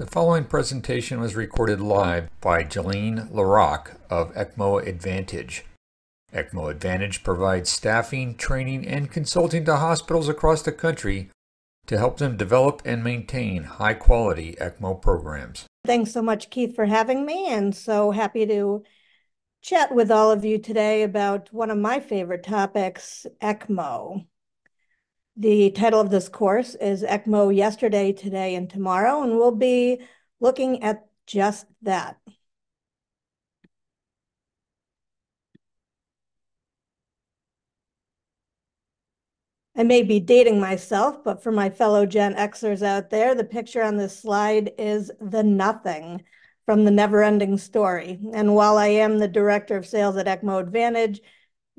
The following presentation was recorded live by Jolene Larocque of ECMO Advantage. ECMO Advantage provides staffing, training, and consulting to hospitals across the country to help them develop and maintain high quality ECMO programs. Thanks so much, Keith, for having me, and so happy to chat with all of you today about one of my favorite topics, ECMO. The title of this course is ECMO Yesterday, Today, and Tomorrow, and we'll be looking at just that. I may be dating myself, but for my fellow Gen Xers out there, the picture on this slide is the nothing from the never ending story. And while I am the director of sales at ECMO Advantage,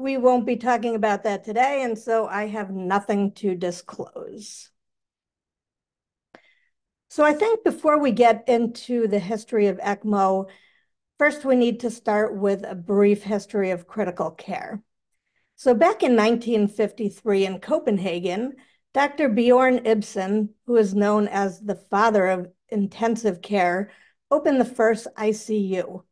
we won't be talking about that today. And so I have nothing to disclose. So I think before we get into the history of ECMO, first we need to start with a brief history of critical care. So back in 1953 in Copenhagen, Dr. Bjorn Ibsen, who is known as the father of intensive care, opened the first ICU.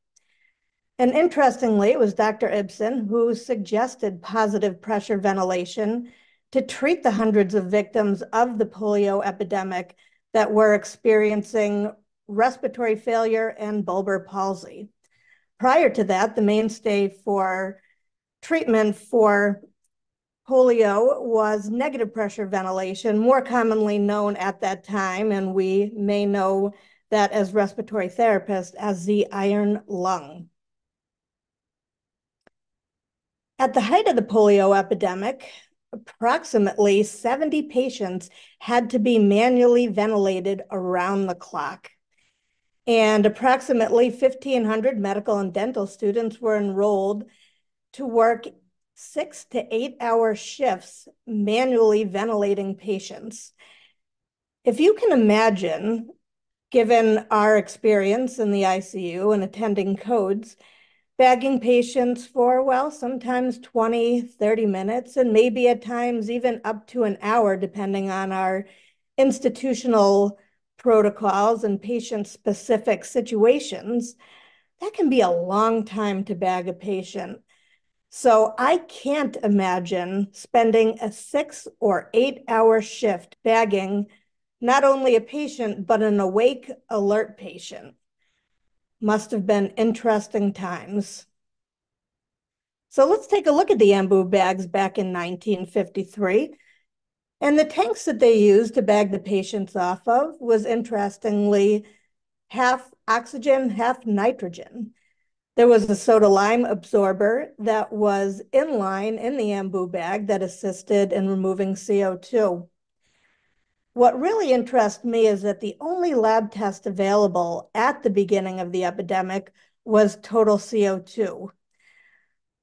And interestingly, it was Dr. Ibsen who suggested positive pressure ventilation to treat the hundreds of victims of the polio epidemic that were experiencing respiratory failure and bulbar palsy. Prior to that, the mainstay for treatment for polio was negative pressure ventilation, more commonly known at that time, and we may know that as respiratory therapists as the iron lung. At the height of the polio epidemic, approximately 70 patients had to be manually ventilated around the clock. And approximately 1,500 medical and dental students were enrolled to work six to eight hour shifts manually ventilating patients. If you can imagine, given our experience in the ICU and attending codes, bagging patients for, well, sometimes 20, 30 minutes, and maybe at times even up to an hour, depending on our institutional protocols and patient specific situations, that can be a long time to bag a patient. So I can't imagine spending a six or eight hour shift bagging not only a patient, but an awake, alert patient. Must have been interesting times. So let's take a look at the Ambu bags back in 1953. And the tanks that they used to bag the patients off of was interestingly half oxygen, half nitrogen. There was a soda lime absorber that was in line in the Ambu bag that assisted in removing CO2. What really interests me is that the only lab test available at the beginning of the epidemic was total CO2.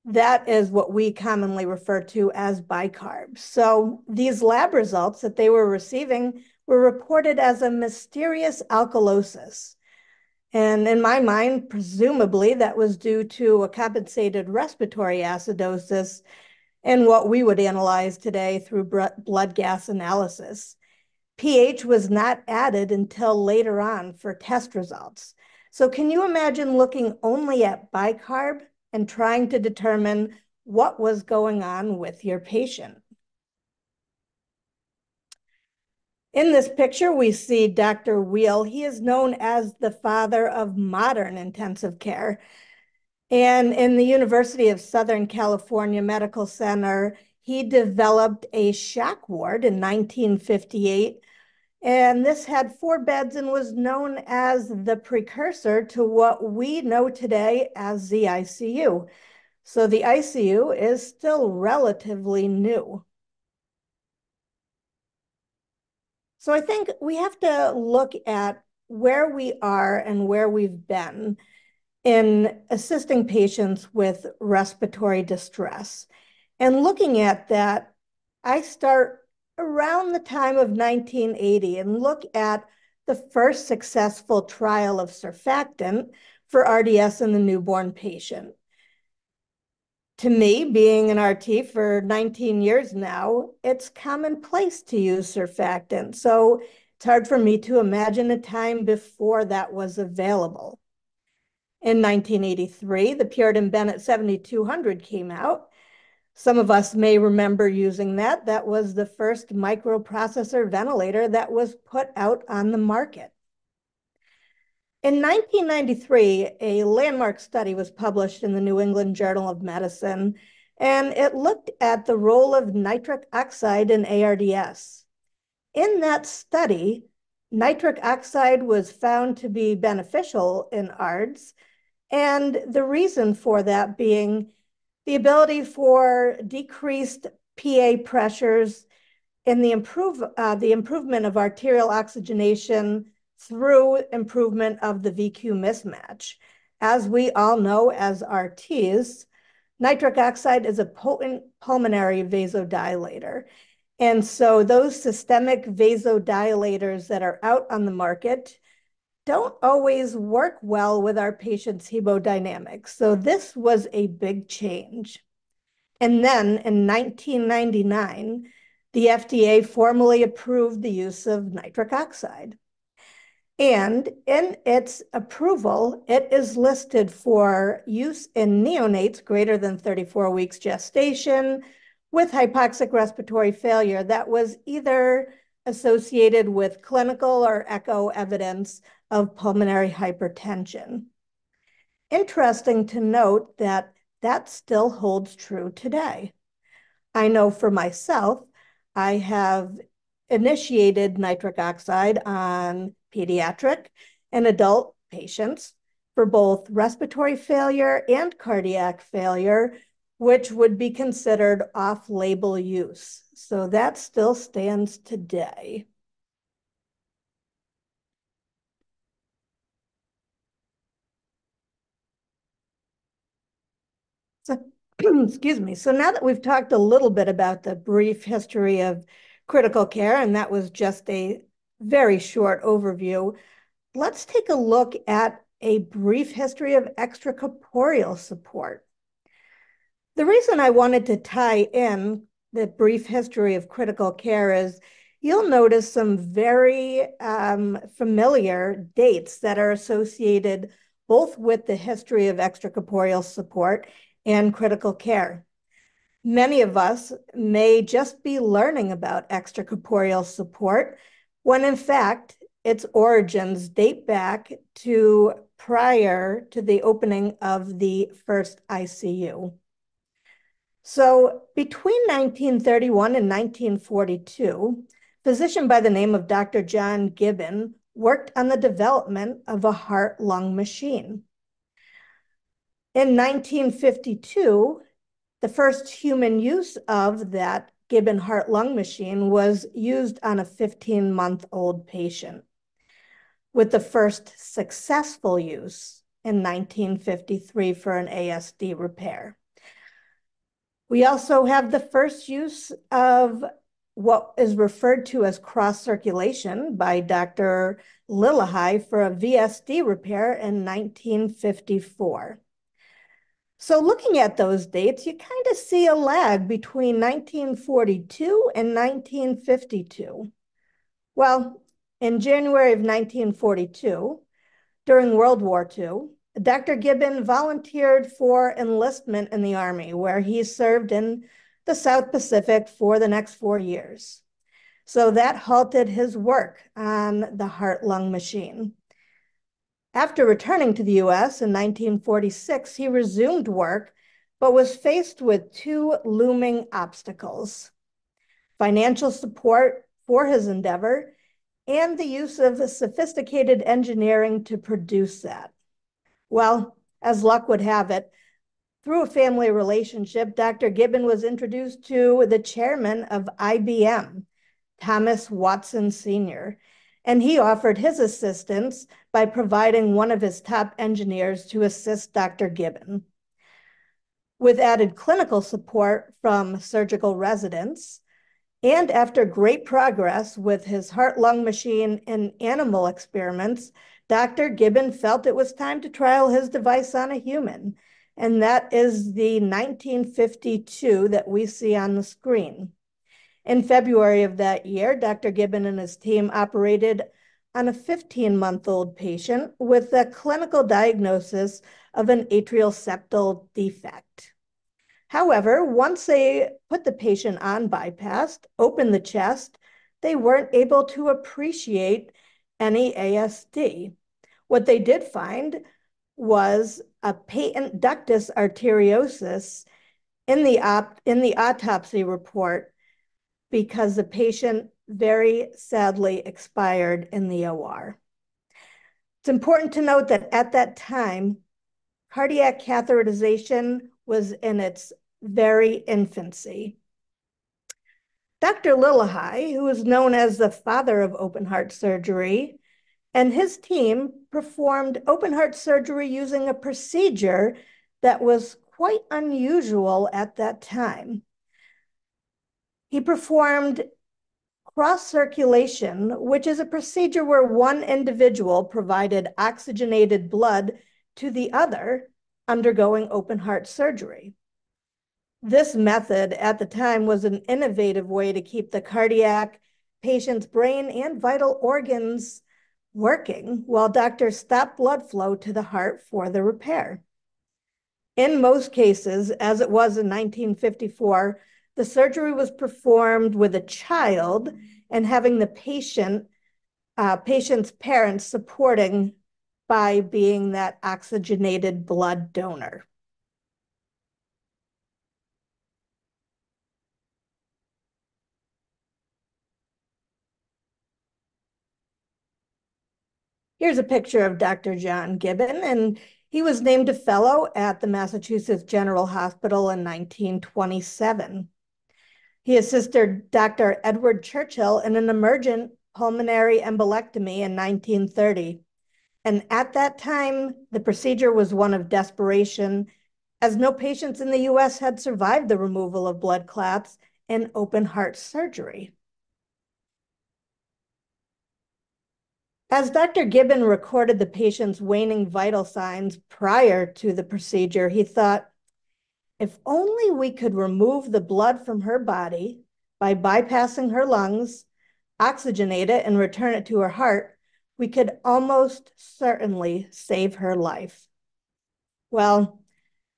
That is what we commonly refer to as bicarb. So these lab results that they were receiving were reported as a mysterious alkalosis. And in my mind, presumably that was due to a compensated respiratory acidosis and what we would analyze today through blood gas analysis. pH was not added until later on for test results. So can you imagine looking only at bicarb and trying to determine what was going on with your patient? In this picture, we see Dr. Weil. He is known as the father of modern intensive care. And in the University of Southern California Medical Center, he developed a shock ward in 1958. And this had four beds and was known as the precursor to what we know today as the ICU. So the ICU is still relatively new. So I think we have to look at where we are and where we've been in assisting patients with respiratory distress. And looking at that, I start around the time of 1980 and look at the first successful trial of surfactant for RDS in the newborn patient to me, being an RT for 19 years now, it's commonplace to use surfactant. So It's hard for me to imagine a time before that was available. In 1983, the Puritan Bennett 7200 came out. Some of us may remember using that. That was the first microprocessor ventilator that was put out on the market. In 1993, a landmark study was published in the New England Journal of Medicine, and it looked at the role of nitric oxide in ARDS. In that study, nitric oxide was found to be beneficial in ARDS, and the reason for that being the ability for decreased PA pressures and the, improve, uh, the improvement of arterial oxygenation through improvement of the VQ mismatch. As we all know as RTs, nitric oxide is a potent pulmonary vasodilator. And so those systemic vasodilators that are out on the market don't always work well with our patient's hemodynamics. So this was a big change. And then in 1999, the FDA formally approved the use of nitric oxide. And in its approval, it is listed for use in neonates greater than 34 weeks gestation, with hypoxic respiratory failure that was either associated with clinical or echo evidence of pulmonary hypertension. Interesting to note that that still holds true today. I know for myself, I have initiated nitric oxide on pediatric and adult patients for both respiratory failure and cardiac failure which would be considered off-label use. So that still stands today. So, excuse me. So now that we've talked a little bit about the brief history of critical care, and that was just a very short overview, let's take a look at a brief history of extracorporeal support. The reason I wanted to tie in the brief history of critical care is you'll notice some very um, familiar dates that are associated both with the history of extracorporeal support and critical care. Many of us may just be learning about extracorporeal support when in fact its origins date back to prior to the opening of the first ICU. So between 1931 and 1942, a physician by the name of Dr. John Gibbon worked on the development of a heart-lung machine. In 1952, the first human use of that Gibbon heart-lung machine was used on a 15-month-old patient, with the first successful use in 1953 for an ASD repair. We also have the first use of what is referred to as cross circulation by Dr. Lillehei for a VSD repair in 1954. So looking at those dates, you kind of see a lag between 1942 and 1952. Well, in January of 1942, during World War II, Dr. Gibbon volunteered for enlistment in the Army, where he served in the South Pacific for the next four years. So that halted his work on the heart-lung machine. After returning to the US in 1946, he resumed work, but was faced with two looming obstacles. Financial support for his endeavor and the use of sophisticated engineering to produce that. Well, as luck would have it, through a family relationship, Dr. Gibbon was introduced to the chairman of IBM, Thomas Watson Sr., and he offered his assistance by providing one of his top engineers to assist Dr. Gibbon. With added clinical support from surgical residents, and after great progress with his heart-lung machine in animal experiments, Dr. Gibbon felt it was time to trial his device on a human, and that is the 1952 that we see on the screen. In February of that year, Dr. Gibbon and his team operated on a 15-month-old patient with a clinical diagnosis of an atrial septal defect. However, once they put the patient on bypass, opened the chest, they weren't able to appreciate any ASD. What they did find was a patent ductus arteriosus in the, op in the autopsy report because the patient very sadly expired in the OR. It's important to note that at that time, cardiac catheterization was in its very infancy. Dr. Lillehei, who is known as the father of open heart surgery, and his team performed open heart surgery using a procedure that was quite unusual at that time. He performed cross circulation, which is a procedure where one individual provided oxygenated blood to the other undergoing open heart surgery. This method at the time was an innovative way to keep the cardiac patient's brain and vital organs working while doctors stopped blood flow to the heart for the repair. In most cases, as it was in 1954, the surgery was performed with a child and having the patient, uh, patient's parents supporting by being that oxygenated blood donor. Here's a picture of Dr. John Gibbon, and he was named a fellow at the Massachusetts General Hospital in 1927. He assisted Dr. Edward Churchill in an emergent pulmonary embolectomy in 1930. And at that time, the procedure was one of desperation, as no patients in the US had survived the removal of blood clots in open heart surgery. As Dr. Gibbon recorded the patient's waning vital signs prior to the procedure, he thought, if only we could remove the blood from her body by bypassing her lungs, oxygenate it, and return it to her heart, we could almost certainly save her life. Well,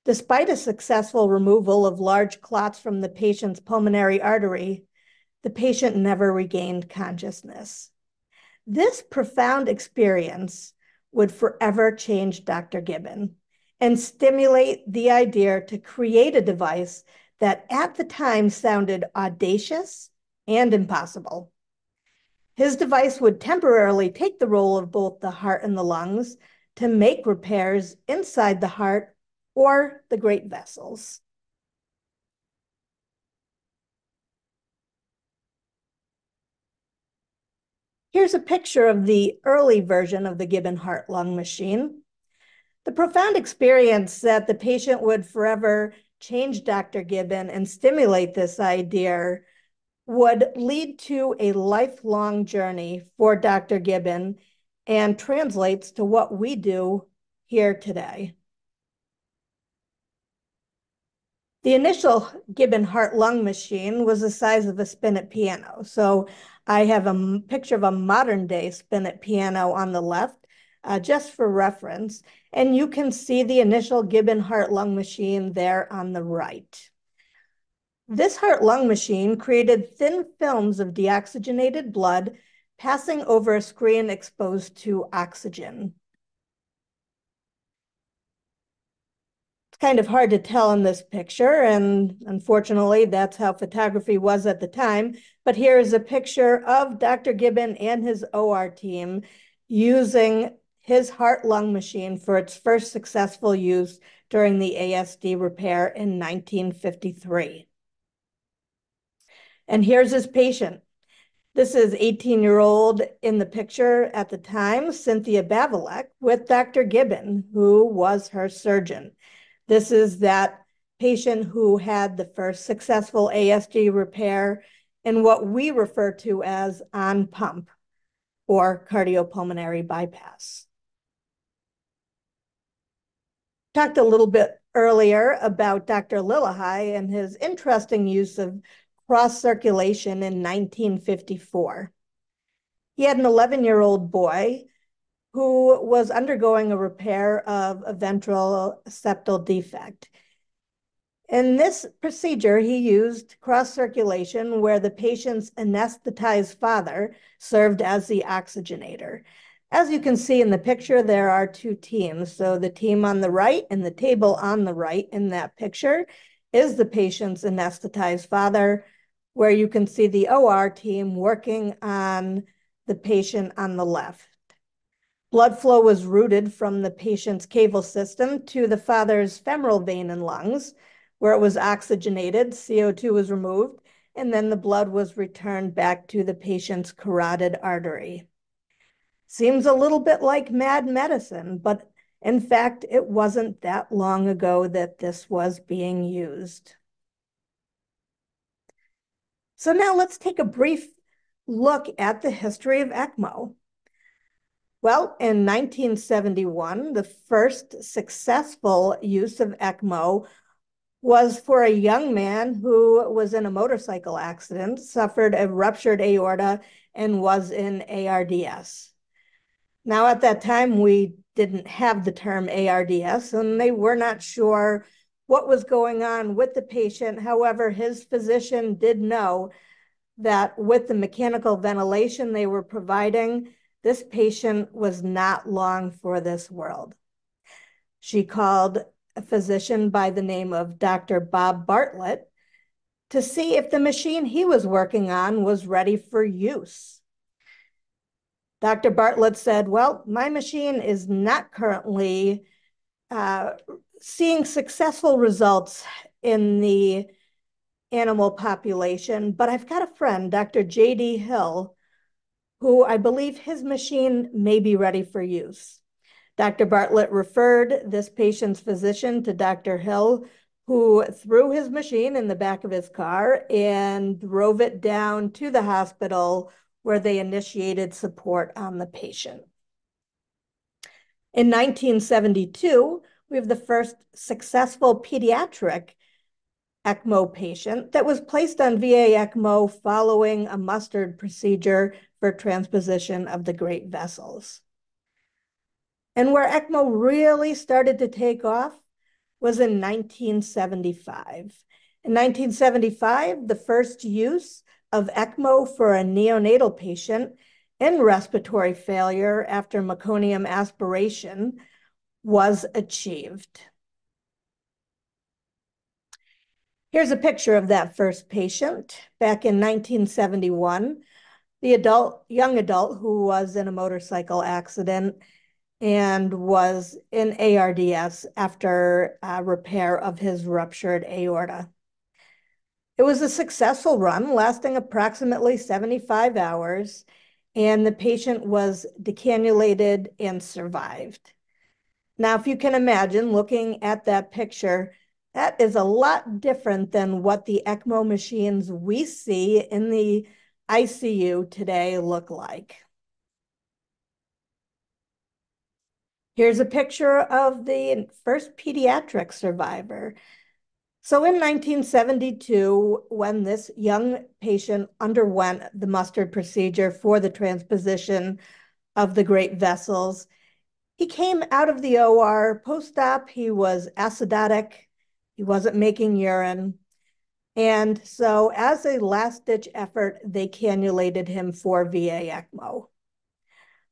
despite a successful removal of large clots from the patient's pulmonary artery, the patient never regained consciousness. This profound experience would forever change Dr. Gibbon and stimulate the idea to create a device that at the time sounded audacious and impossible. His device would temporarily take the role of both the heart and the lungs to make repairs inside the heart or the great vessels. Here's a picture of the early version of the Gibbon heart lung machine. The profound experience that the patient would forever change Dr. Gibbon and stimulate this idea would lead to a lifelong journey for Dr. Gibbon and translates to what we do here today. The initial Gibbon heart lung machine was the size of a spinet piano. So I have a picture of a modern day spinet piano on the left uh, just for reference. And you can see the initial Gibbon heart-lung machine there on the right. This heart-lung machine created thin films of deoxygenated blood passing over a screen exposed to oxygen. It's kind of hard to tell in this picture, and unfortunately, that's how photography was at the time. But here is a picture of Dr. Gibbon and his OR team using his heart-lung machine for its first successful use during the ASD repair in 1953. And here's his patient. This is 18-year-old in the picture at the time, Cynthia Bavolek, with Dr. Gibbon, who was her surgeon. This is that patient who had the first successful ASD repair in what we refer to as on pump or cardiopulmonary bypass talked a little bit earlier about Dr. Lillehei and his interesting use of cross circulation in 1954. He had an 11 year old boy who was undergoing a repair of a ventral septal defect. In this procedure, he used cross circulation where the patient's anesthetized father served as the oxygenator. As you can see in the picture, there are two teams. So the team on the right and the table on the right in that picture is the patient's anesthetized father, where you can see the OR team working on the patient on the left. Blood flow was routed from the patient's caval system to the father's femoral vein and lungs, where it was oxygenated, CO2 was removed, and then the blood was returned back to the patient's carotid artery. Seems a little bit like mad medicine, but in fact, it wasn't that long ago that this was being used. So now let's take a brief look at the history of ECMO. Well, in 1971, the first successful use of ECMO was for a young man who was in a motorcycle accident, suffered a ruptured aorta, and was in ARDS. Now, at that time, we didn't have the term ARDS, and they were not sure what was going on with the patient. However, his physician did know that with the mechanical ventilation they were providing, this patient was not long for this world. She called a physician by the name of Dr. Bob Bartlett to see if the machine he was working on was ready for use. Dr. Bartlett said, Well, my machine is not currently uh, seeing successful results in the animal population, but I've got a friend, Dr. J.D. Hill, who I believe his machine may be ready for use. Dr. Bartlett referred this patient's physician to Dr. Hill, who threw his machine in the back of his car and drove it down to the hospital where they initiated support on the patient. In 1972, we have the first successful pediatric ECMO patient that was placed on VA ECMO following a Mustard procedure for transposition of the great vessels. And where ECMO really started to take off was in 1975. In 1975, the first use of ECMO for a neonatal patient in respiratory failure after meconium aspiration was achieved. Here's a picture of that first patient back in 1971. The adult, young adult who was in a motorcycle accident and was in ARDS after a repair of his ruptured aorta. It was a successful run lasting approximately 75 hours, and the patient was decannulated and survived. Now, if you can imagine looking at that picture, that is a lot different than what the ECMO machines we see in the ICU today look like. Here's a picture of the first pediatric survivor. So in 1972, when this young patient underwent the Mustard procedure for the transposition of the great vessels, he came out of the OR post-op. He was acidotic, he wasn't making urine. And so, as a last ditch effort, they cannulated him for VA ECMO.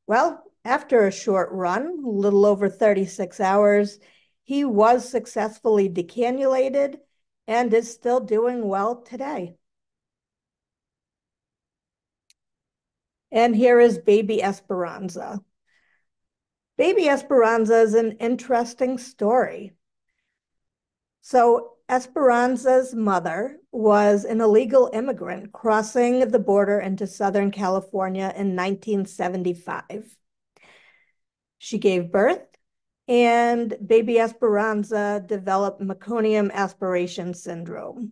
Well, after a short run, a little over 36 hours, he was successfully decannulated and is still doing well today. And here is baby Esperanza. Baby Esperanza is an interesting story. So Esperanza's mother was an illegal immigrant crossing the border into Southern California in 1975. She gave birth, and baby Esperanza developed meconium aspiration syndrome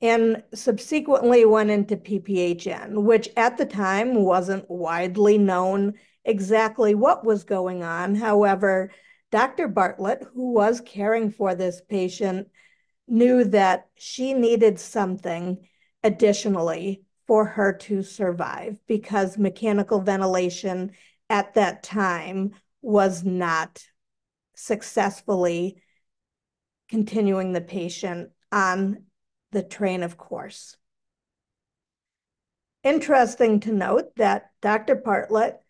and subsequently went into PPHN, which at the time wasn't widely known exactly what was going on. However, Dr. Bartlett, who was caring for this patient, knew that she needed something additionally for her to survive because mechanical ventilation at that time was not successfully continuing the patient on the train of course. Interesting to note that Dr. Bartlett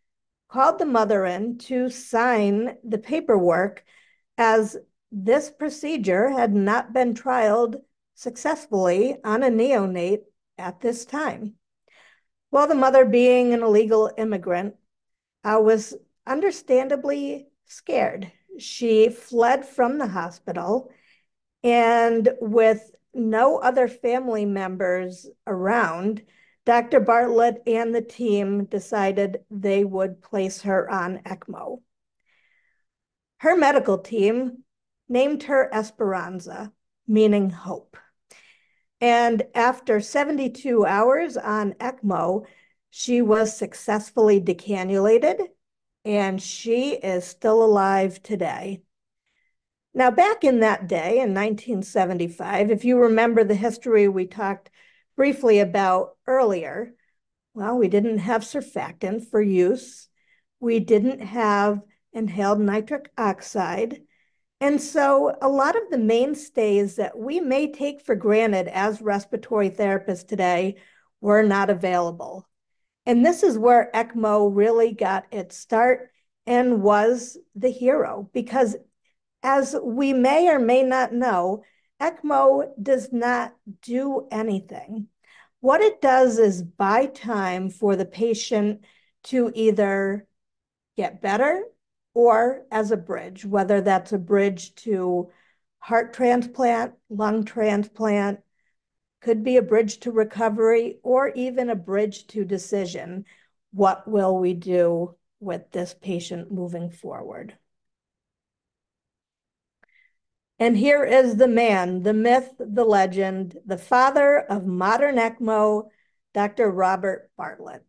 called the mother in to sign the paperwork as this procedure had not been trialed successfully on a neonate at this time. Well, the mother, being an illegal immigrant, uh, was understandably scared. She fled from the hospital and with no other family members around, Dr. Bartlett and the team decided they would place her on ECMO. Her medical team named her Esperanza, meaning hope. And after 72 hours on ECMO, she was successfully decannulated and she is still alive today. Now, back in that day in 1975, if you remember the history we talked briefly about earlier, well, we didn't have surfactant for use. We didn't have inhaled nitric oxide. And so a lot of the mainstays that we may take for granted as respiratory therapists today were not available. And this is where ECMO really got its start and was the hero because as we may or may not know, ECMO does not do anything. What it does is buy time for the patient to either get better or as a bridge, whether that's a bridge to heart transplant, lung transplant, could be a bridge to recovery, or even a bridge to decision. What will we do with this patient moving forward? And here is the man, the myth, the legend, the father of modern ECMO, Dr. Robert Bartlett.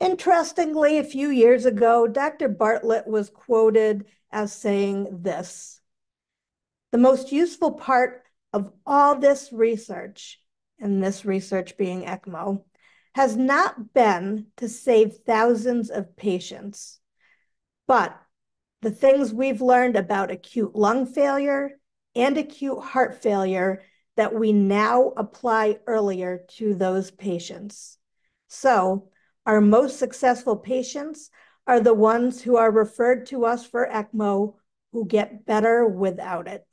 Interestingly, a few years ago, Dr. Bartlett was quoted as saying this The most useful part of all this research, and this research being ECMO, has not been to save thousands of patients, but the things we've learned about acute lung failure and acute heart failure that we now apply earlier to those patients. So our most successful patients are the ones who are referred to us for ECMO who get better without it.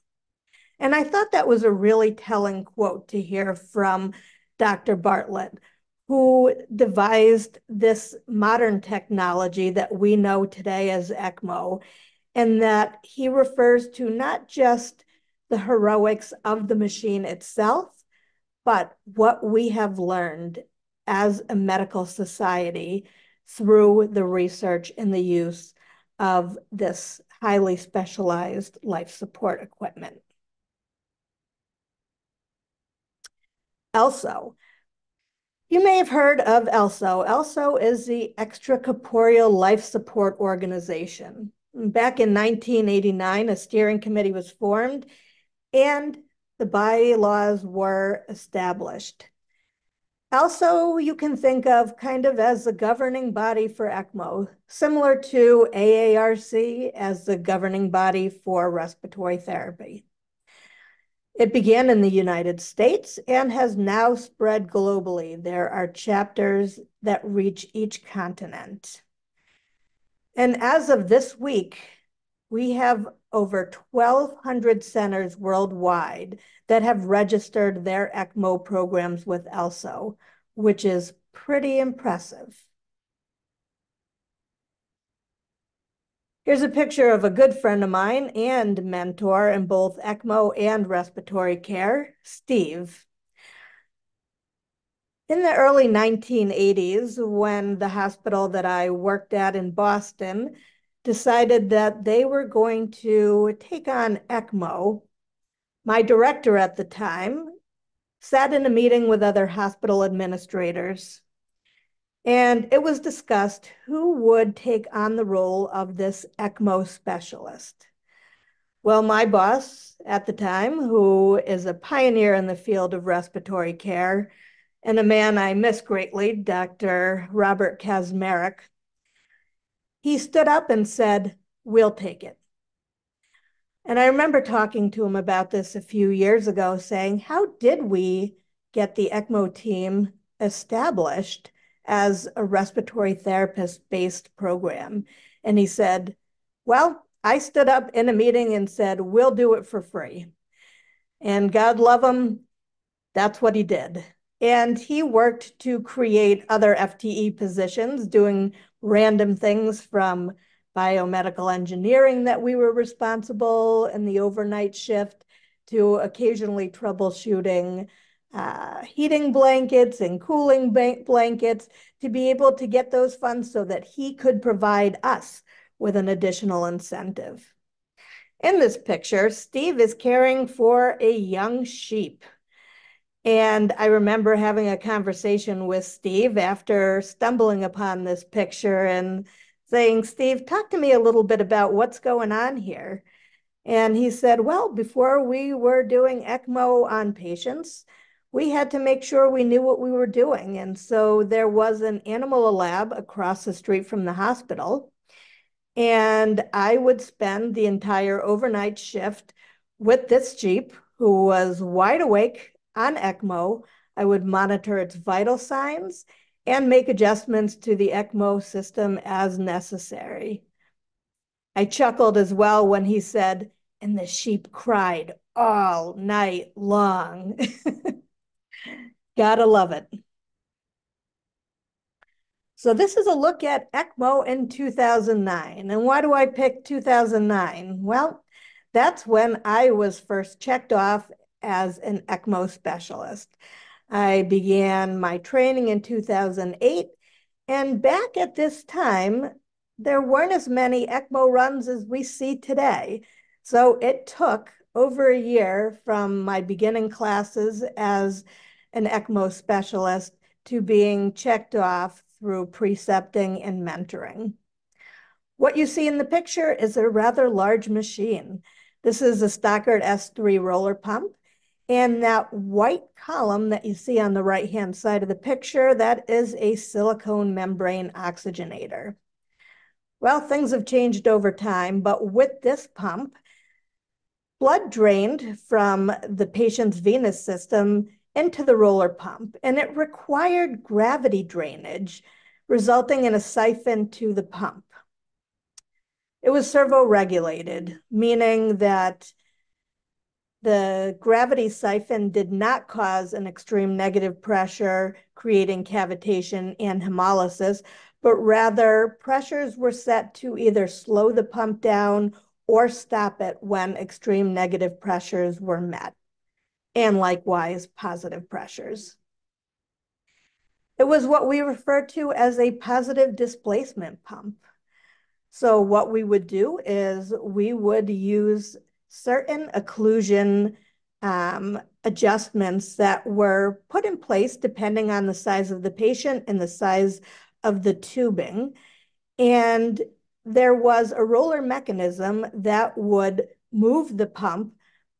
And I thought that was a really telling quote to hear from Dr. Bartlett, who devised this modern technology that we know today as ECMO, and that he refers to not just the heroics of the machine itself, but what we have learned as a medical society through the research and the use of this highly specialized life support equipment. ELSO. You may have heard of ELSO. ELSO is the Extracorporeal Life Support Organization. Back in 1989, a steering committee was formed and the bylaws were established. ELSO, you can think of kind of as the governing body for ECMO, similar to AARC as the governing body for respiratory therapy. It began in the United States and has now spread globally. There are chapters that reach each continent. And as of this week, we have over 1,200 centers worldwide that have registered their ECMO programs with ELSO, which is pretty impressive. Here's a picture of a good friend of mine and mentor in both ECMO and respiratory care, Steve. In the early 1980s, when the hospital that I worked at in Boston decided that they were going to take on ECMO, my director at the time sat in a meeting with other hospital administrators and it was discussed who would take on the role of this ECMO specialist. Well, my boss at the time, who is a pioneer in the field of respiratory care, and a man I miss greatly, Dr. Robert Kacmarek, he stood up and said, We'll take it. And I remember talking to him about this a few years ago, saying, How did we get the ECMO team established as a respiratory therapist based program? And he said, Well, I stood up in a meeting and said, We'll do it for free. And God love him, that's what he did. And he worked to create other FTE positions, doing random things from biomedical engineering that we were responsible in the overnight shift to occasionally troubleshooting uh, heating blankets and cooling blankets to be able to get those funds so that he could provide us with an additional incentive. In this picture, Steve is caring for a young sheep. And I remember having a conversation with Steve after stumbling upon this picture and saying, Steve, talk to me a little bit about what's going on here. And he said, well, before we were doing ECMO on patients, we had to make sure we knew what we were doing. And so there was an animal lab across the street from the hospital. And I would spend the entire overnight shift with this Jeep, who was wide awake on ECMO. I would monitor its vital signs and make adjustments to the ECMO system as necessary. I chuckled as well when he said, and the sheep cried all night long. Gotta love it. So this is a look at ECMO in 2009. And why do I pick 2009? Well, that's when I was first checked off as an ECMO specialist. I began my training in 2008. And back at this time, there weren't as many ECMO runs as we see today. So it took over a year from my beginning classes as an ECMO specialist to being checked off through precepting and mentoring. What you see in the picture is a rather large machine. This is a Stockert S3 roller pump. And that white column that you see on the right-hand side of the picture, that is a silicone membrane oxygenator. Well, things have changed over time, but with this pump, blood drained from the patient's venous system into the roller pump, and it required gravity drainage, resulting in a siphon to the pump. It was servo regulated, meaning that the gravity siphon did not cause an extreme negative pressure, creating cavitation and hemolysis, but rather pressures were set to either slow the pump down or stop it when extreme negative pressures were met, and likewise positive pressures. It was what we refer to as a positive displacement pump. So what we would do is we would use certain occlusion um, adjustments that were put in place depending on the size of the patient and the size of the tubing. And there was a roller mechanism that would move the pump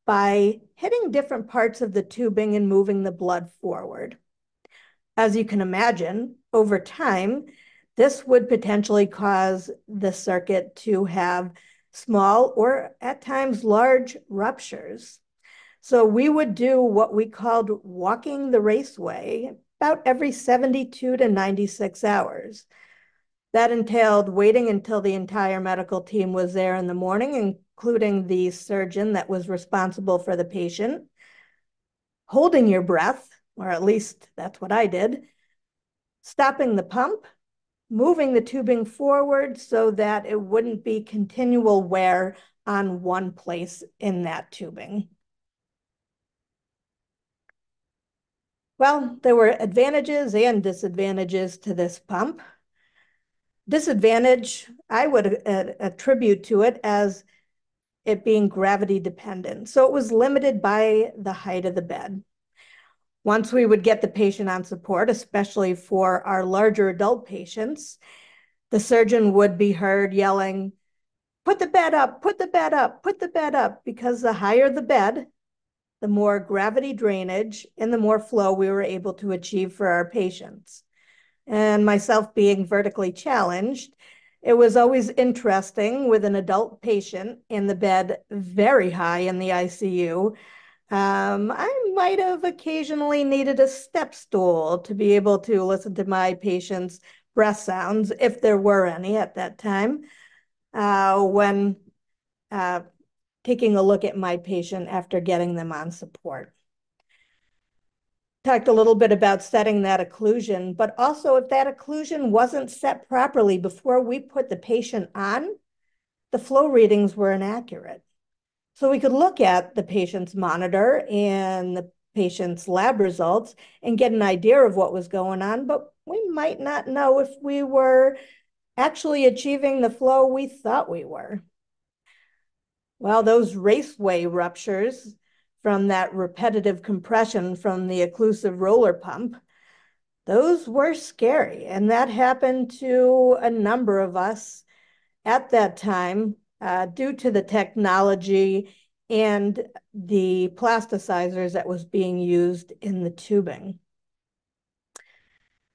by hitting different parts of the tubing and moving the blood forward. As you can imagine, over time, this would potentially cause the circuit to have small or at times large ruptures. So we would do what we called walking the raceway about every 72 to 96 hours. That entailed waiting until the entire medical team was there in the morning, including the surgeon that was responsible for the patient, holding your breath, or at least that's what I did, stopping the pump, moving the tubing forward so that it wouldn't be continual wear on one place in that tubing. Well, there were advantages and disadvantages to this pump. Disadvantage, I would uh, attribute to it as it being gravity dependent. So it was limited by the height of the bed. Once we would get the patient on support, especially for our larger adult patients, the surgeon would be heard yelling, put the bed up, put the bed up, put the bed up, because the higher the bed, the more gravity drainage and the more flow we were able to achieve for our patients. And myself being vertically challenged, it was always interesting with an adult patient in the bed very high in the ICU. Um, I might have occasionally needed a step stool to be able to listen to my patient's breath sounds, if there were any at that time, uh, when uh, taking a look at my patient after getting them on support talked a little bit about setting that occlusion, but also if that occlusion wasn't set properly before we put the patient on, the flow readings were inaccurate. So we could look at the patient's monitor and the patient's lab results and get an idea of what was going on, but we might not know if we were actually achieving the flow we thought we were. Well, those raceway ruptures from that repetitive compression from the occlusive roller pump, those were scary. And that happened to a number of us at that time uh, due to the technology and the plasticizers that was being used in the tubing.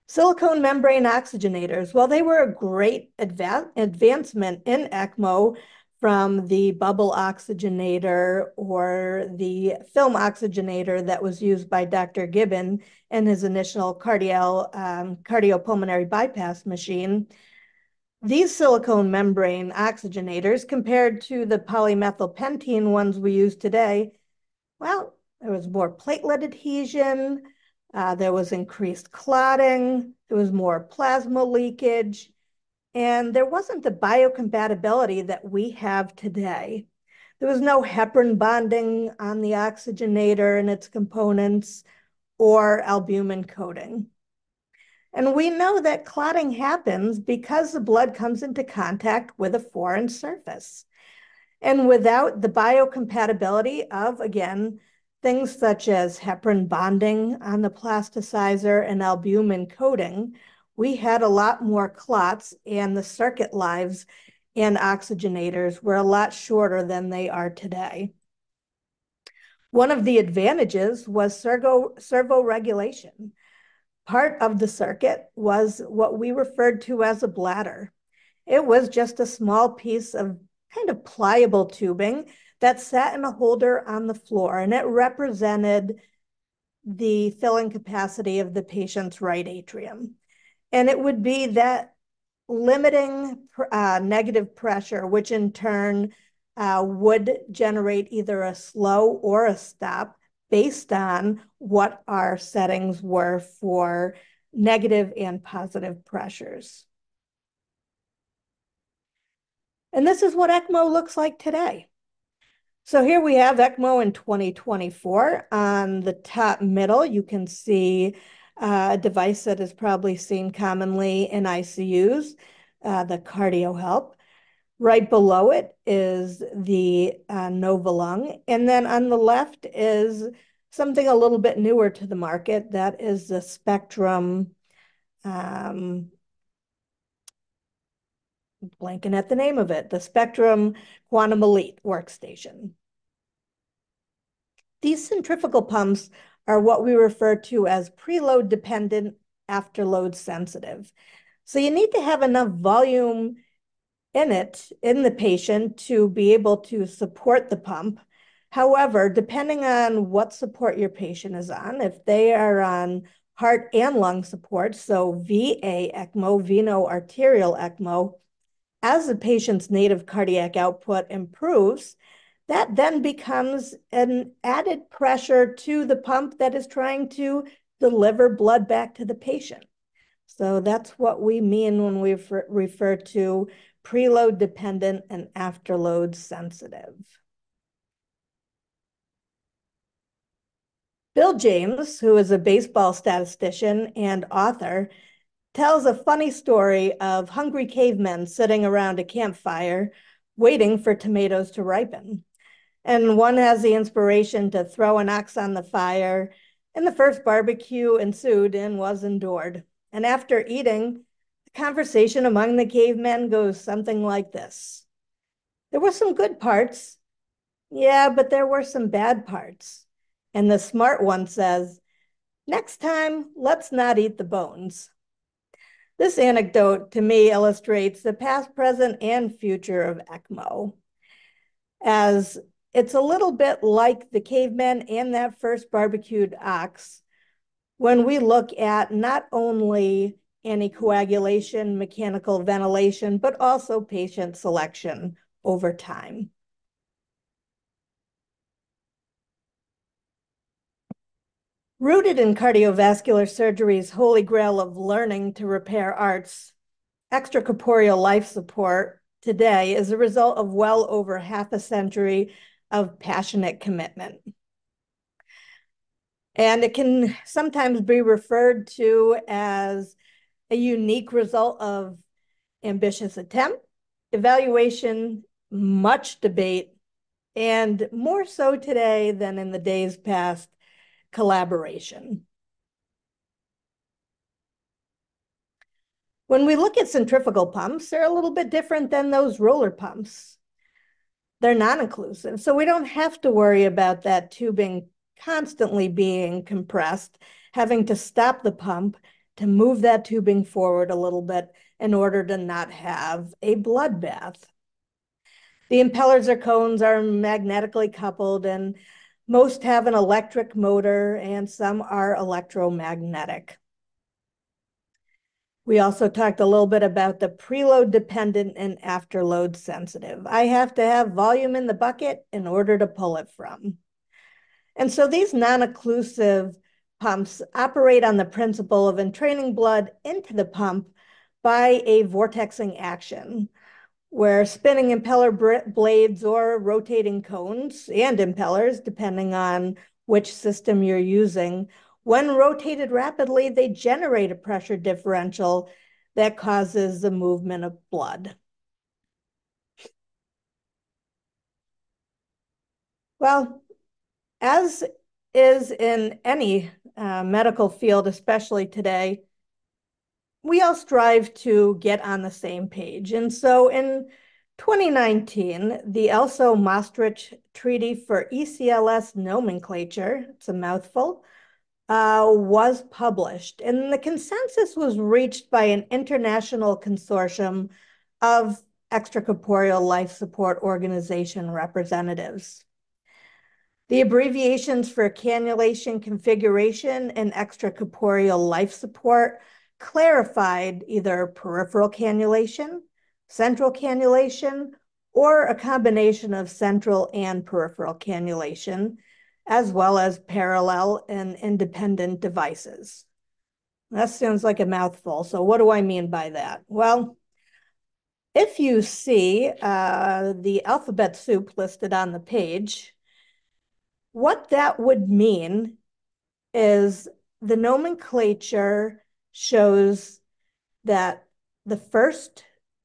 Silicone membrane oxygenators, well, they were a great adva advancement in ECMO from the bubble oxygenator or the film oxygenator that was used by Dr. Gibbon in his initial cardio, um, cardiopulmonary bypass machine. These silicone membrane oxygenators compared to the polymethylpentene ones we use today, well, there was more platelet adhesion, uh, there was increased clotting, there was more plasma leakage, and there wasn't the biocompatibility that we have today. There was no heparin bonding on the oxygenator and its components or albumin coating. And we know that clotting happens because the blood comes into contact with a foreign surface. And without the biocompatibility of, again, things such as heparin bonding on the plasticizer and albumin coating, we had a lot more clots and the circuit lives and oxygenators were a lot shorter than they are today. One of the advantages was servo, servo regulation. Part of the circuit was what we referred to as a bladder. It was just a small piece of kind of pliable tubing that sat in a holder on the floor and it represented the filling capacity of the patient's right atrium. And it would be that limiting uh, negative pressure, which in turn uh, would generate either a slow or a stop based on what our settings were for negative and positive pressures. And this is what ECMO looks like today. So here we have ECMO in 2024. On the top middle, you can see a device that is probably seen commonly in ICUs, uh, the CardioHelp. Right below it is the uh, Novalung. And then on the left is something a little bit newer to the market. That is the Spectrum, um, blanking at the name of it, the Spectrum Quantum Elite workstation. These centrifugal pumps are what we refer to as preload dependent, afterload sensitive. So you need to have enough volume in it, in the patient, to be able to support the pump. However, depending on what support your patient is on, if they are on heart and lung support, so VA ECMO, veno arterial ECMO, as the patient's native cardiac output improves, that then becomes an added pressure to the pump that is trying to deliver blood back to the patient. So that's what we mean when we refer to preload dependent and afterload sensitive. Bill James, who is a baseball statistician and author, tells a funny story of hungry cavemen sitting around a campfire waiting for tomatoes to ripen. And one has the inspiration to throw an ox on the fire. And the first barbecue ensued and was endured. And after eating, the conversation among the cavemen goes something like this There were some good parts. Yeah, but there were some bad parts. And the smart one says, next time, let's not eat the bones. This anecdote to me illustrates the past, present, and future of ECMO, as it's a little bit like the cavemen and that first barbecued ox when we look at not only anticoagulation, mechanical ventilation, but also patient selection over time. Rooted in cardiovascular surgery's holy grail of learning to repair arts, extracorporeal life support today is a result of well over half a century of passionate commitment. And it can sometimes be referred to as a unique result of ambitious attempt, evaluation, much debate, and more so today than in the days past, collaboration. When we look at centrifugal pumps, they're a little bit different than those roller pumps. They're non-occlusive, so we don't have to worry about that tubing constantly being compressed, having to stop the pump to move that tubing forward a little bit in order to not have a bloodbath. The impellers or cones are magnetically coupled and most have an electric motor and some are electromagnetic. We also talked a little bit about the preload dependent and afterload sensitive. I have to have volume in the bucket in order to pull it from. And so these non-occlusive pumps operate on the principle of entraining blood into the pump by a vortexing action where spinning impeller blades or rotating cones and impellers, depending on which system you're using, when rotated rapidly, they generate a pressure differential that causes the movement of blood. Well, as is in any uh, medical field, especially today, we all strive to get on the same page. And so in 2019, the ELSO Maastricht Treaty for ECLS nomenclature, it's a mouthful, uh, was published. And the consensus was reached by an international consortium of extracorporeal life support organization representatives. The abbreviations for cannulation configuration and extracorporeal life support clarified either peripheral cannulation, central cannulation, or a combination of central and peripheral cannulation, as well as parallel and independent devices. That sounds like a mouthful. So what do I mean by that? Well, if you see uh, the alphabet soup listed on the page, what that would mean is the nomenclature shows that the first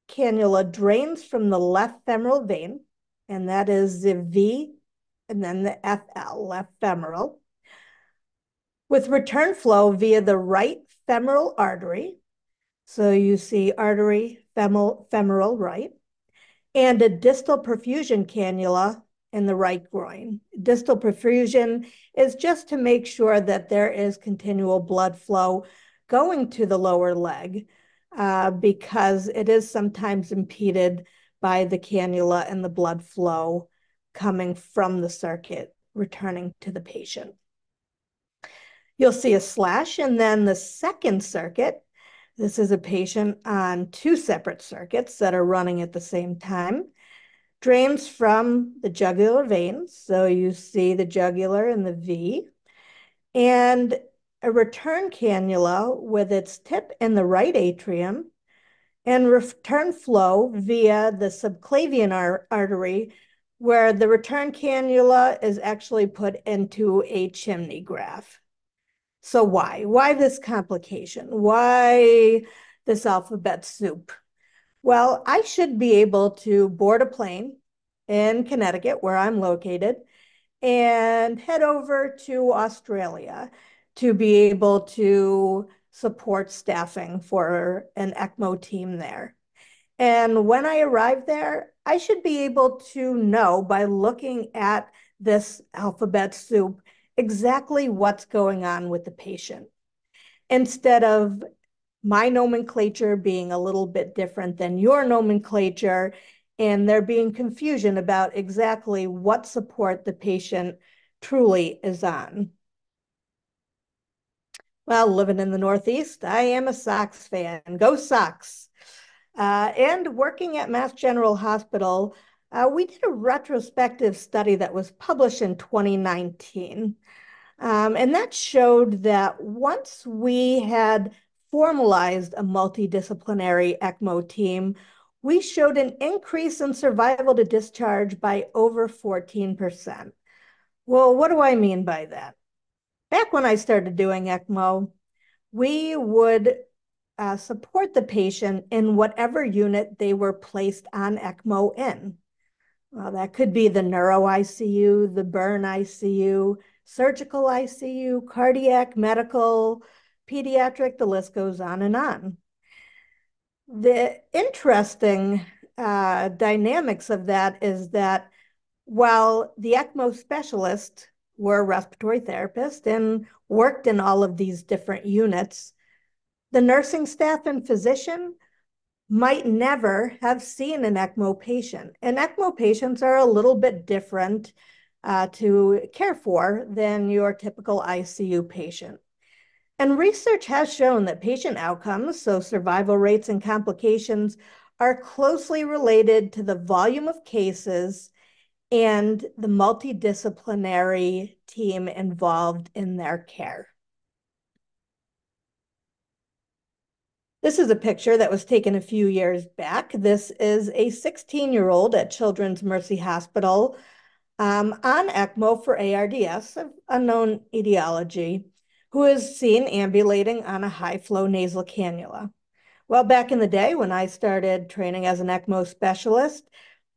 cannula drains from the left femoral vein, and that is the V and then the FL, left femoral, with return flow via the right femoral artery. So you see artery, femoral, femoral right, and a distal perfusion cannula in the right groin. Distal perfusion is just to make sure that there is continual blood flow going to the lower leg uh, because it is sometimes impeded by the cannula and the blood flow coming from the circuit returning to the patient. You'll see a slash and then the second circuit. This is a patient on two separate circuits that are running at the same time. Drains from the jugular veins. So you see the jugular and the V. And a return cannula with its tip in the right atrium and return flow via the subclavian ar artery where the return cannula is actually put into a chimney graft. So why? Why this complication? Why this alphabet soup? Well, I should be able to board a plane in Connecticut, where I'm located, and head over to Australia to be able to support staffing for an ECMO team there. And when I arrived there, I should be able to know by looking at this alphabet soup exactly what's going on with the patient instead of my nomenclature being a little bit different than your nomenclature and there being confusion about exactly what support the patient truly is on. Well, living in the Northeast, I am a Sox fan. Go Sox! Uh, and working at Mass General Hospital, uh, we did a retrospective study that was published in 2019. Um, and that showed that once we had formalized a multidisciplinary ECMO team, we showed an increase in survival to discharge by over 14%. Well, what do I mean by that? Back when I started doing ECMO, we would uh, support the patient in whatever unit they were placed on ECMO in. Well, that could be the neuro ICU, the burn ICU, surgical ICU, cardiac, medical, pediatric, the list goes on and on. The interesting uh, dynamics of that is that while the ECMO specialist were respiratory therapist and worked in all of these different units, the nursing staff and physician might never have seen an ECMO patient. And ECMO patients are a little bit different uh, to care for than your typical ICU patient. And research has shown that patient outcomes, so survival rates and complications, are closely related to the volume of cases and the multidisciplinary team involved in their care. This is a picture that was taken a few years back. This is a 16-year-old at Children's Mercy Hospital um, on ECMO for ARDS, of unknown etiology, who is seen ambulating on a high-flow nasal cannula. Well, back in the day when I started training as an ECMO specialist,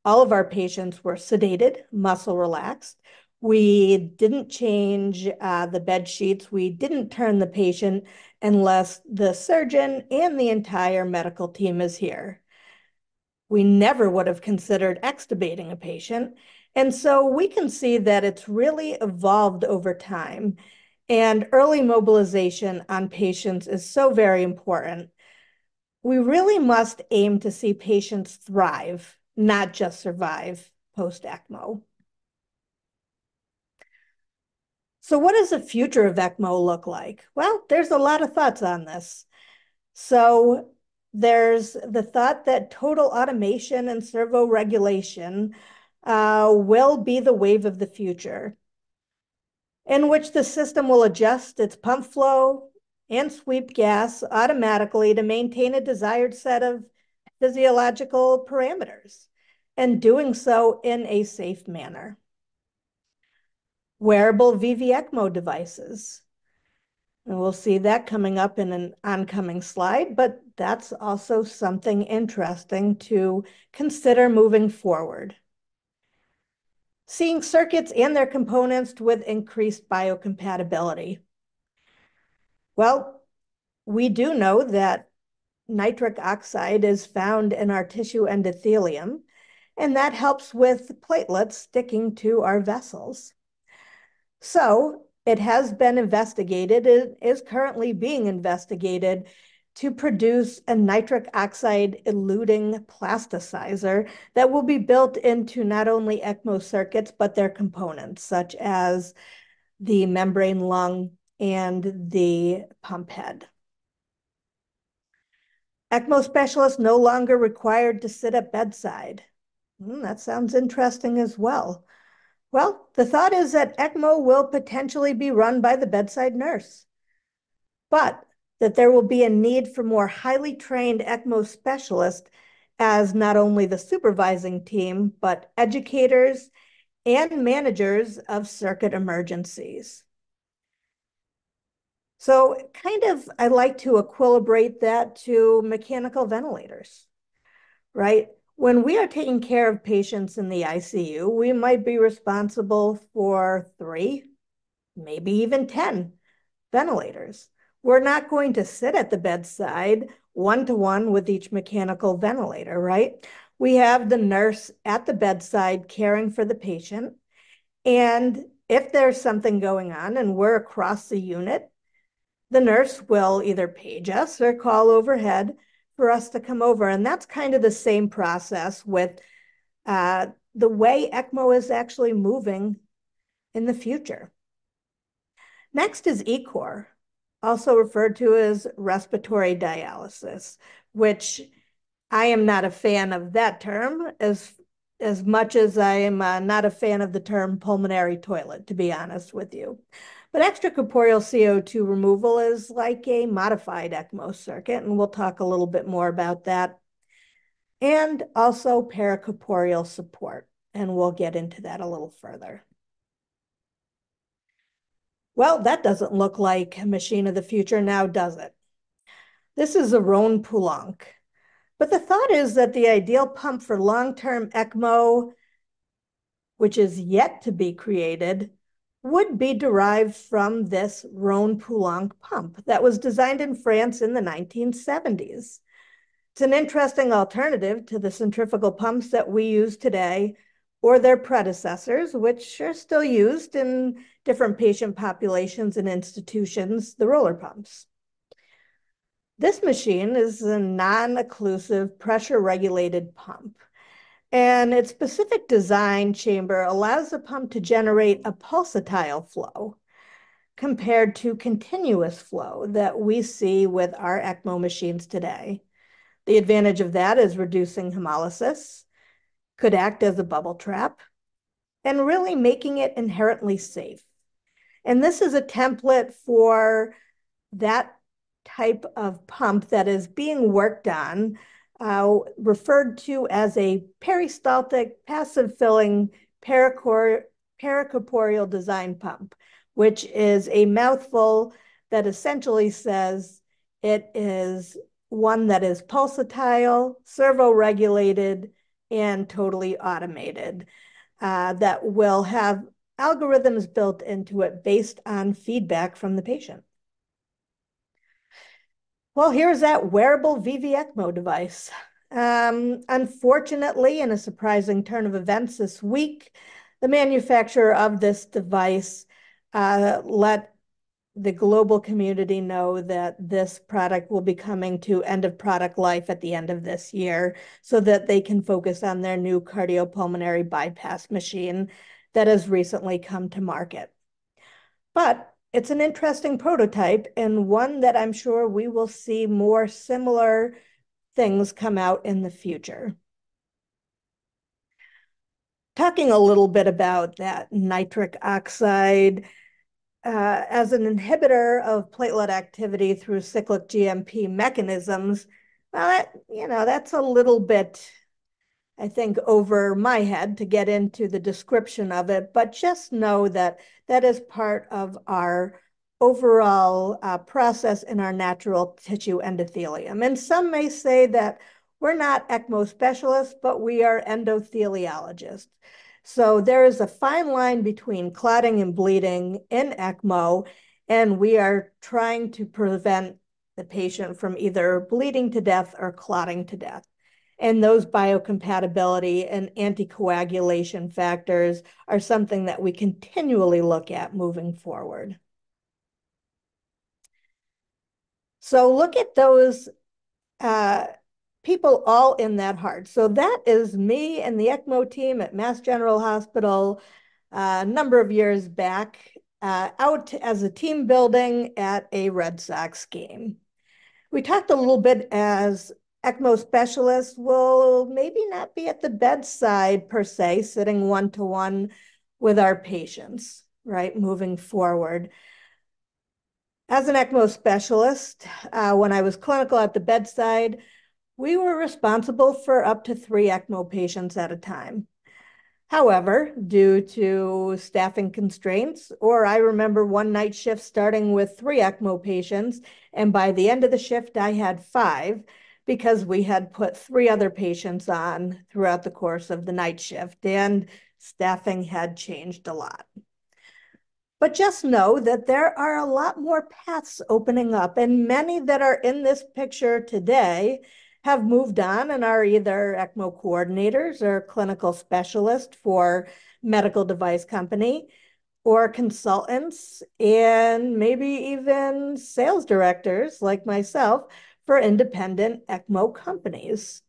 all of our patients were sedated, muscle relaxed. We didn't change uh, the bed sheets. We didn't turn the patient unless the surgeon and the entire medical team is here. We never would have considered extubating a patient. And so we can see that it's really evolved over time. And early mobilization on patients is so very important. We really must aim to see patients thrive, not just survive post ECMO. So what does the future of ECMO look like? Well, there's a lot of thoughts on this. So there's the thought that total automation and servo regulation uh, will be the wave of the future, in which the system will adjust its pump flow and sweep gas automatically to maintain a desired set of physiological parameters, and doing so in a safe manner wearable VV ECMO devices. And we'll see that coming up in an oncoming slide, but that's also something interesting to consider moving forward. Seeing circuits and their components with increased biocompatibility. Well, we do know that nitric oxide is found in our tissue endothelium, and that helps with platelets sticking to our vessels. So it has been investigated, it is currently being investigated to produce a nitric oxide eluting plasticizer that will be built into not only ECMO circuits, but their components, such as the membrane lung and the pump head. ECMO specialists no longer required to sit at bedside. Mm, that sounds interesting as well. Well, the thought is that ECMO will potentially be run by the bedside nurse, but that there will be a need for more highly trained ECMO specialists as not only the supervising team, but educators and managers of circuit emergencies. So kind of, I like to equilibrate that to mechanical ventilators, right? When we are taking care of patients in the ICU, we might be responsible for three, maybe even 10 ventilators. We're not going to sit at the bedside one to one with each mechanical ventilator, right? we have the nurse at the bedside caring for the patient. And if there's something going on and we're across the unit, the nurse will either page us or call overhead for us to come over. And that's kind of the same process with uh, the way ECMO is actually moving in the future. Next is ECOR, also referred to as respiratory dialysis, which I am not a fan of that term as as much as I am uh, not a fan of the term pulmonary toilet, to be honest with you. But extracorporeal CO2 removal is like a modified ECMO circuit, and we'll talk a little bit more about that. And also paracorporeal support, and we'll get into that a little further. Well, that doesn't look like a machine of the future now, does it? This is a Rhone Poulenc. But the thought is that the ideal pump for long-term ECMO, which is yet to be created, would be derived from this Rhone Poulenc pump that was designed in France in the 1970s. It's an interesting alternative to the centrifugal pumps that we use today or their predecessors, which are still used in different patient populations and institutions, the roller pumps. This machine is a non-occlusive pressure-regulated pump. And its specific design chamber allows the pump to generate a pulsatile flow compared to continuous flow that we see with our ECMO machines today. The advantage of that is reducing hemolysis, could act as a bubble trap, and really making it inherently safe. And this is a template for that type of pump that is being worked on, uh, referred to as a peristaltic passive filling paracor paracorporeal design pump, which is a mouthful that essentially says it is one that is pulsatile, servo regulated, and totally automated uh, that will have algorithms built into it based on feedback from the patient. Well, here's that wearable VV ECMO device. Um, unfortunately, in a surprising turn of events this week, the manufacturer of this device uh, let the global community know that this product will be coming to end of product life at the end of this year so that they can focus on their new cardiopulmonary bypass machine that has recently come to market. But it's an interesting prototype and one that I'm sure we will see more similar things come out in the future. Talking a little bit about that nitric oxide uh, as an inhibitor of platelet activity through cyclic GMP mechanisms, well, that, you know, that's a little bit, I think, over my head to get into the description of it, but just know that that is part of our overall uh, process in our natural tissue endothelium. And some may say that we're not ECMO specialists, but we are endotheliologists. So there is a fine line between clotting and bleeding in ECMO, and we are trying to prevent the patient from either bleeding to death or clotting to death. And those biocompatibility and anticoagulation factors are something that we continually look at moving forward. So look at those uh, people all in that heart. So that is me and the ECMO team at Mass General Hospital uh, a number of years back uh, out as a team building at a Red Sox game. We talked a little bit as ECMO specialists will maybe not be at the bedside per se, sitting one-to-one with our patients, right, moving forward. As an ECMO specialist, uh, when I was clinical at the bedside, we were responsible for up to three ECMO patients at a time. However, due to staffing constraints, or I remember one night shift starting with three ECMO patients, and by the end of the shift, I had five because we had put three other patients on throughout the course of the night shift, and staffing had changed a lot. But just know that there are a lot more paths opening up, and many that are in this picture today have moved on and are either ECMO coordinators or clinical specialists for medical device company or consultants and maybe even sales directors like myself for independent ECMO companies.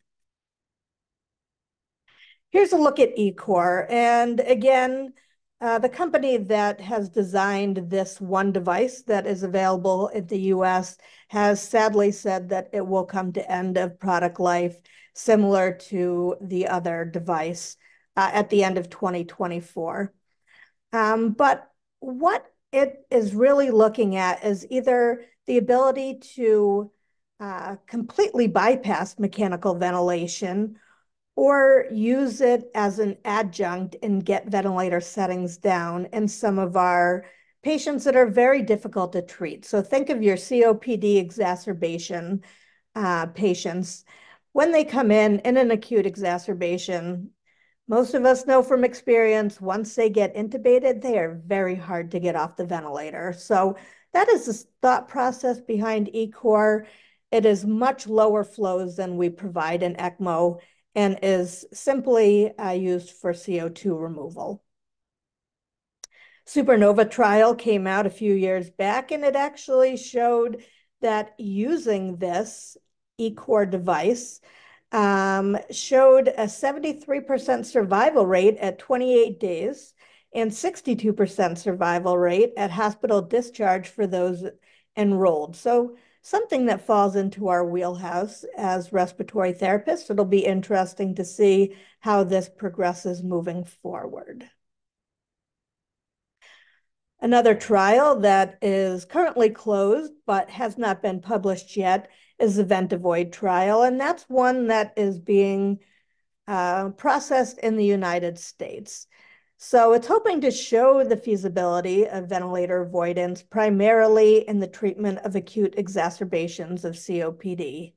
Here's a look at eCore. And again, uh, the company that has designed this one device that is available in the US has sadly said that it will come to end of product life similar to the other device uh, at the end of 2024. Um, but what it is really looking at is either the ability to uh, completely bypass mechanical ventilation or use it as an adjunct and get ventilator settings down in some of our patients that are very difficult to treat. So think of your COPD exacerbation uh, patients. When they come in in an acute exacerbation, most of us know from experience, once they get intubated, they are very hard to get off the ventilator. So that is the thought process behind eCore. It is much lower flows than we provide in ECMO and is simply uh, used for CO2 removal. Supernova trial came out a few years back, and it actually showed that using this eCore device um, showed a 73% survival rate at 28 days and 62% survival rate at hospital discharge for those enrolled. So something that falls into our wheelhouse as respiratory therapists. It'll be interesting to see how this progresses moving forward. Another trial that is currently closed but has not been published yet is the Ventavoid trial, and that's one that is being uh, processed in the United States. So it's hoping to show the feasibility of ventilator avoidance primarily in the treatment of acute exacerbations of COPD.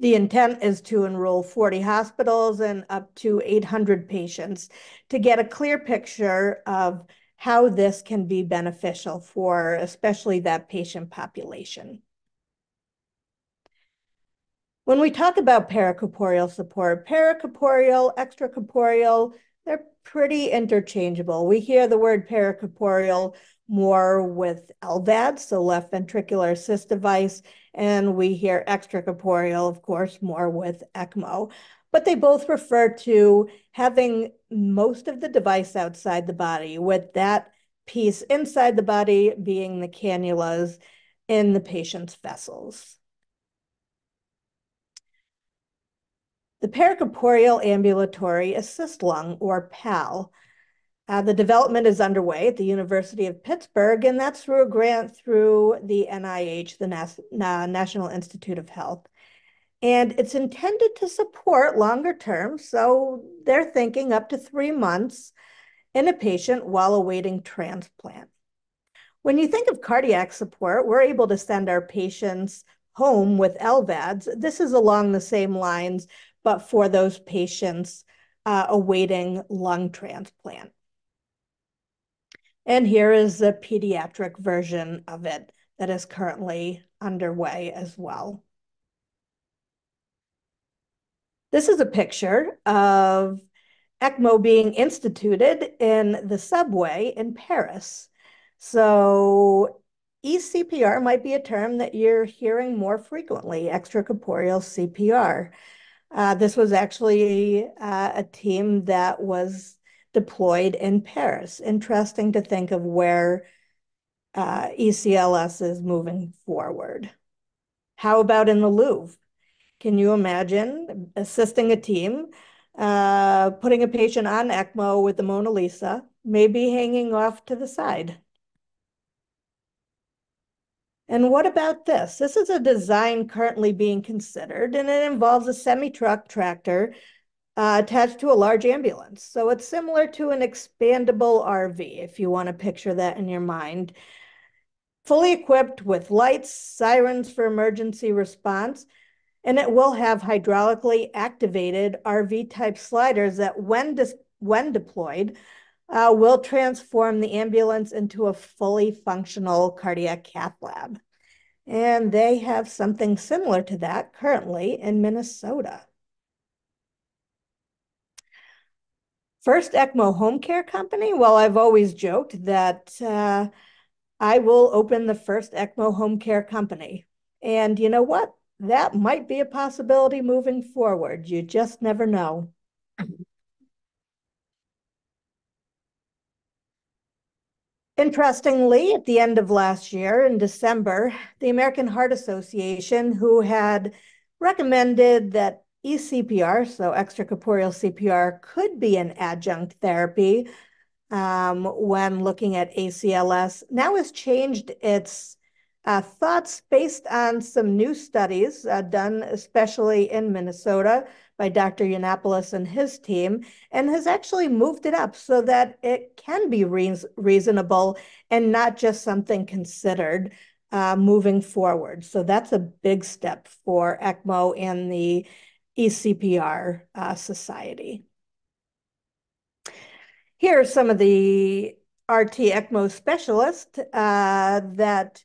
The intent is to enroll 40 hospitals and up to 800 patients to get a clear picture of how this can be beneficial for especially that patient population. When we talk about paracorporeal support, paracorporeal, extracorporeal, pretty interchangeable. We hear the word paracorporeal more with LVAD, so left ventricular assist device, and we hear extracorporeal, of course, more with ECMO. But they both refer to having most of the device outside the body, with that piece inside the body being the cannulas in the patient's vessels. The paracorporeal Ambulatory Assist Lung, or PAL. Uh, the development is underway at the University of Pittsburgh, and that's through a grant through the NIH, the Nas National Institute of Health. And it's intended to support longer term, so they're thinking up to three months in a patient while awaiting transplant. When you think of cardiac support, we're able to send our patients home with LVADs. This is along the same lines but for those patients uh, awaiting lung transplant. And here is the pediatric version of it that is currently underway as well. This is a picture of ECMO being instituted in the subway in Paris. So eCPR might be a term that you're hearing more frequently, extracorporeal CPR. Uh, this was actually uh, a team that was deployed in Paris. Interesting to think of where uh, ECLS is moving forward. How about in the Louvre? Can you imagine assisting a team, uh, putting a patient on ECMO with the Mona Lisa, maybe hanging off to the side? And what about this? This is a design currently being considered, and it involves a semi-truck tractor uh, attached to a large ambulance. So it's similar to an expandable RV, if you want to picture that in your mind. Fully equipped with lights, sirens for emergency response, and it will have hydraulically activated RV-type sliders that when, when deployed, uh, will transform the ambulance into a fully functional cardiac cath lab. And they have something similar to that currently in Minnesota. First ECMO home care company. Well, I've always joked that uh, I will open the first ECMO home care company. And you know what? That might be a possibility moving forward. You just never know. Interestingly, at the end of last year, in December, the American Heart Association, who had recommended that eCPR, so extracorporeal CPR, could be an adjunct therapy um, when looking at ACLS, now has changed its uh, thoughts based on some new studies uh, done especially in Minnesota by Dr. Yannopoulos and his team, and has actually moved it up so that it can be re reasonable and not just something considered uh, moving forward. So that's a big step for ECMO and the eCPR uh, Society. Here are some of the RT ECMO specialists uh, that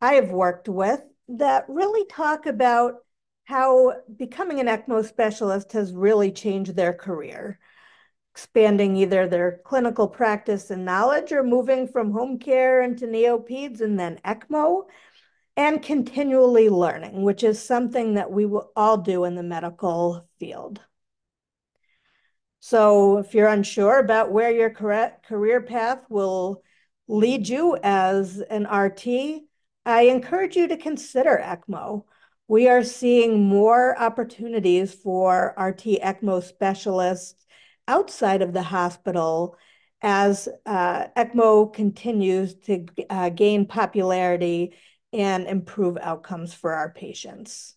I have worked with that really talk about how becoming an ECMO specialist has really changed their career, expanding either their clinical practice and knowledge or moving from home care into neopeds and then ECMO, and continually learning, which is something that we will all do in the medical field. So if you're unsure about where your career path will lead you as an RT, I encourage you to consider ECMO. We are seeing more opportunities for RT ECMO specialists outside of the hospital as uh, ECMO continues to uh, gain popularity and improve outcomes for our patients.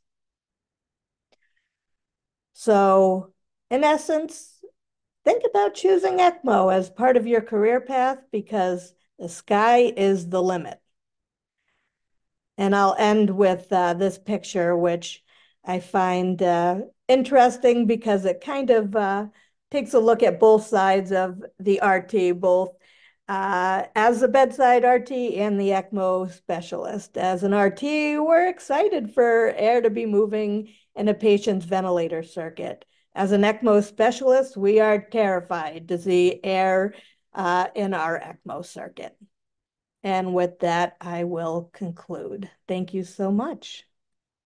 So in essence, think about choosing ECMO as part of your career path because the sky is the limit. And I'll end with uh, this picture, which I find uh, interesting because it kind of uh, takes a look at both sides of the RT, both uh, as a bedside RT and the ECMO specialist. As an RT, we're excited for air to be moving in a patient's ventilator circuit. As an ECMO specialist, we are terrified to see air uh, in our ECMO circuit. And with that, I will conclude. Thank you so much.